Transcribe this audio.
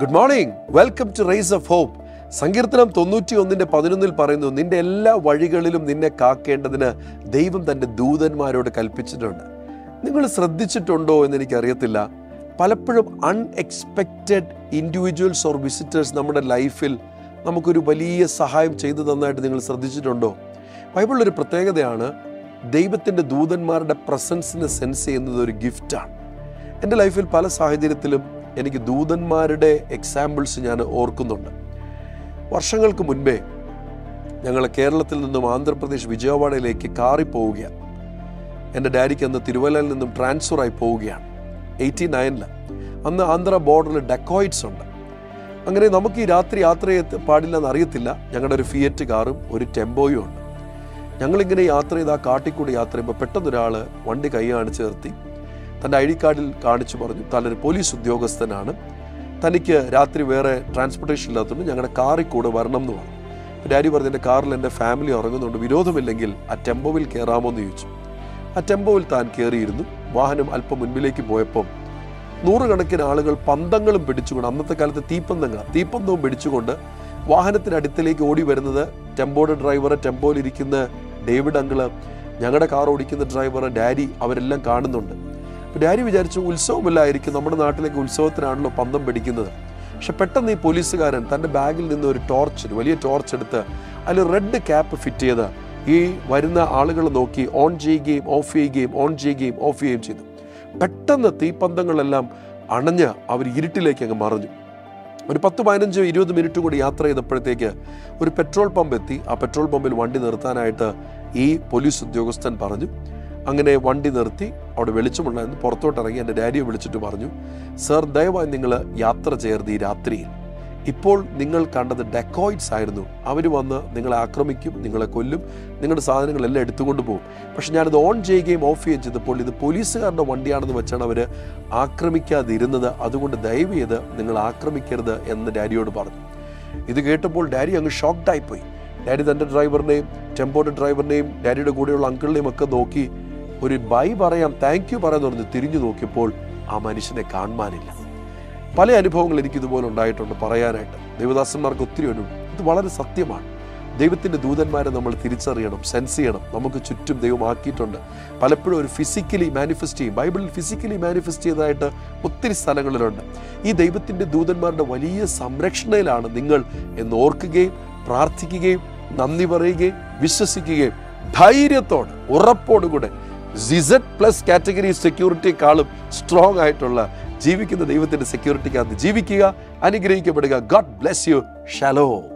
Good morning welcome to race of hope സങ്കീർത്തനം തൊണ്ണൂറ്റി ഒന്നിന്റെ പതിനൊന്നിൽ പറയുന്നു നിന്റെ എല്ലാ വഴികളിലും നിന്നെ കാക്കേണ്ടതിന് ദൈവം തന്റെ ദൂതന്മാരോട് കൽപ്പിച്ചിട്ടുണ്ട്. നിങ്ങൾ ശ്രദ്ധിച്ചിട്ടുണ്ടോ എന്ന് എനിക്കറിയത്തില്ല. പലപ്പോഴും അൺഎക്സ്പെക്റ്റഡ് ഇൻഡിവിജ്വൽസ് ഓർ വിസിറ്റേഴ്സ് നമ്മുടെ ലൈഫിൽ നമുക്കൊരു വലിയ സഹായം ചെയ്തു തന്നായിട്ട് നിങ്ങൾ ശ്രദ്ധിച്ചിട്ടുണ്ടോ? ബൈബിളിലൊരു പ്രത്യേകതയാണ് ദൈവത്തിന്റെ ദൂതന്മാരുടെ പ്രസൻസിനെ സെൻസ് ചെയ്യുന്നത് ഒരു ഗിഫ്റ്റാണ് എന്റെ ലൈഫിൽ പല സാഹചര്യത്തിലും എനിക്ക് ദൂതന്മാരുടെ എക്സാമ്പിൾസ് ഞാൻ ഓർക്കുന്നുണ്ട്. വർഷങ്ങൾക്ക് മുൻപേ ഞങ്ങൾ കേരളത്തിൽ നിന്നും ആന്ധ്രാപ്രദേശ് വിജയവാഡയിലേക്ക് കാറി പോവുകയാണ്. എന്റെ ഡാഡിക്ക് അന്ന് തിരുവല്ലയിൽ നിന്നും ട്രാൻസ്ഫർ ആയി പോവുകയാണ്. എയ്റ്റി നയനിൽ അന്ന് ആന്ധ്ര ബോർഡറിൽ ഡെക്കോയിറ്റ്സ് ഉണ്ട്. അങ്ങനെ നമുക്ക് ഈ രാത്രി യാത്ര ചെയ്ത് പാടില്ല എന്ന് അറിയത്തില്ല. ഞങ്ങളുടെ ഒരു ഫിയറ്റ് കാറും ഒരു ടെമ്പോയും ഉണ്ട്. ഞങ്ങളിങ്ങനെ യാത്ര ചെയ്ത് ആ കാട്ടിക്കൂടി യാത്ര ചെയ്യുമ്പോൾ പെട്ടെന്നൊരാൾ വണ്ടി കൈ കാണിച്ച് നിർത്തി. തന്റെ ഐ ഡി കാർഡിൽ കാണിച്ചു പറഞ്ഞു താനൊരു പോലീസ് ഉദ്യോഗസ്ഥനാണ്. തനിക്ക് രാത്രി വേറെ ട്രാൻസ്പോർട്ടേഷൻ ഇല്ലാത്തതുകൊണ്ട് ഞങ്ങളുടെ കാറിൽ കൂടെ വരണം എന്ന് പറഞ്ഞു. ഡാഡി പറഞ്ഞു എന്റെ കാറിൽ എന്റെ ഫാമിലി ഉറങ്ങുന്നുണ്ട് വിരോധമില്ലെങ്കിൽ ആ ടെമ്പോവിൽ കയറാമോ എന്ന് ചോദിച്ചു. ആ ടെമ്പോവിൽ താൻ കയറിയിരുന്നു വാഹനം അല്പം മുൻപിലേക്ക് പോയപ്പം നൂറുകണക്കിന് ആളുകൾ പന്തങ്ങളും പിടിച്ചുകൊണ്ട് അന്നത്തെ കാലത്ത് തീപ്പന്തങ്ങളാണ് തീപ്പന്തവും പിടിച്ചുകൊണ്ട് വാഹനത്തിനടുത്തിലേക്ക് ഓടി വരുന്നത് ടെമ്പോയുടെ ഡ്രൈവർ ടെമ്പോയിൽ ഇരിക്കുന്ന ഡേവിഡ് അങ്കിൾ ഞങ്ങളുടെ കാർ ഓടിക്കുന്ന ഡ്രൈവർ ഡാഡി അവരെല്ലാം കാണുന്നുണ്ട്. അപ്പോൾ ആര് വിചാരിച്ചു ഉത്സവമില്ലായിരിക്കും നമ്മുടെ നാട്ടിലേക്ക് ഉത്സവത്തിനാണല്ലോ പന്തം പിടിക്കുന്നത്? പക്ഷെ പെട്ടെന്ന് ഈ പോലീസുകാരൻ തന്റെ ബാഗിൽ നിന്ന് ഒരു ടോർച്ച് വലിയ ടോർച്ച് എടുത്ത് അതിൽ റെഡ് ക്യാപ്പ് ഫിറ്റ് ചെയ്ത് ഈ വരുന്ന ആളുകൾ നോക്കി ഓൺ ചെയ്യുകയും ഓഫ് ചെയ്യുകയും ഓൺ ചെയ്യുകയും ഓഫ് ചെയ്യുകയും ചെയ്തു. പെട്ടെന്ന് തീപ്പന്തങ്ങളെല്ലാം അണഞ്ഞ് അവർ ഇരുട്ടിലേക്ക് അങ്ങ് മറിഞ്ഞു. ഒരു പത്ത് പതിനഞ്ച് ഇരുപത് മിനിറ്റ് കൂടി യാത്ര ചെയ്തപ്പോഴത്തേക്ക് ഒരു പെട്രോൾ പമ്പ് എത്തി. ആ പെട്രോൾ പമ്പിൽ വണ്ടി നിർത്താനായിട്ട് ഈ പോലീസ് ഉദ്യോഗസ്ഥൻ പറഞ്ഞു. അങ്ങനെ വണ്ടി നിർത്തി അവിടെ വെളിച്ചമുണ്ടായിരുന്നു. പുറത്തോട്ടിറങ്ങി എന്റെ ഡാഡിയെ വിളിച്ചിട്ട് പറഞ്ഞു സർ ദയവായി നിങ്ങൾ യാത്ര ചെയ്യരുത് ഈ രാത്രിയിൽ. ഇപ്പോൾ നിങ്ങൾ കണ്ടത് ഡെക്കോയിറ്റ്സ് ആയിരുന്നു. അവർ വന്ന് നിങ്ങളെ ആക്രമിക്കും നിങ്ങളെ കൊല്ലും നിങ്ങളുടെ സാധനങ്ങളെല്ലാം എടുത്തുകൊണ്ട് പോകും. പക്ഷെ ഞാനത് ഓൺ ചെയ്യുകയും ഓഫ് ചെയ്യുകയും ചെയ്തപ്പോൾ ഇത് പോലീസുകാരുടെ വണ്ടിയാണെന്ന് വെച്ചാണ് അവർ ആക്രമിക്കാതിരുന്നത്. അതുകൊണ്ട് ദയവ് ചെയ്ത് നിങ്ങൾ ആക്രമിക്കരുത് എന്ന് ഡാഡിയോട് പറഞ്ഞു. ഇത് കേട്ടപ്പോൾ ഡാഡി അങ്ങ് ഷോക്ക്ഡായിപ്പോയി ഡാഡി തന്റെ ഡ്രൈവറിനെയും ടെമ്പോയുടെ ഡ്രൈവറിനെയും ഡാഡിയുടെ കൂടെയുള്ള അങ്കിളിനെയും ഒക്കെ നോക്കി ഒരു ബൈ പറയാം താങ്ക് യു പറയാൻ തുടർന്ന് തിരിഞ്ഞു നോക്കിയപ്പോൾ ആ മനുഷ്യനെ കാണുവാനില്ല. പല അനുഭവങ്ങൾ എനിക്ക് ഇതുപോലെ ഉണ്ടായിട്ടുണ്ട് പറയാനായിട്ട്. ദൈവദാസന്മാർക്ക് ഒത്തിരി ഉണ്ട് ഇത് വളരെ സത്യമാണ്. ദൈവത്തിന്റെ ദൂതന്മാരെ നമ്മൾ തിരിച്ചറിയണം സെൻസ് ചെയ്യണം. നമുക്ക് ചുറ്റും ദൈവം ആക്കിയിട്ടുണ്ട്. പലപ്പോഴും ഒരു ഫിസിക്കലി മാനിഫെസ്റ്റ് ചെയ്യും. ബൈബിളിൽ ഫിസിക്കലി മാനിഫെസ്റ്റ് ചെയ്തതായിട്ട് ഒത്തിരി സ്ഥലങ്ങളിലുണ്ട്. ഈ ദൈവത്തിന്റെ ദൂതന്മാരുടെ വലിയ സംരക്ഷണയിലാണ് നിങ്ങൾ എന്ന് ഓർക്കുകയും പ്രാർത്ഥിക്കുകയും നന്ദി പറയുകയും വിശ്വസിക്കുകയും ധൈര്യത്തോടെ ഉറപ്പോടുകൂടെ സിസഡ് പ്ലസ് കാറ്റഗറി സെക്യൂരിറ്റിയെക്കാളും സ്ട്രോങ് ആയിട്ടുള്ള ജീവിക്കുന്ന ദൈവത്തിന്റെ സെക്യൂരിറ്റിക്കകത്ത് ജീവിക്കുക അനുഗ്രഹിക്കപ്പെടുക. God bless you ഷലോ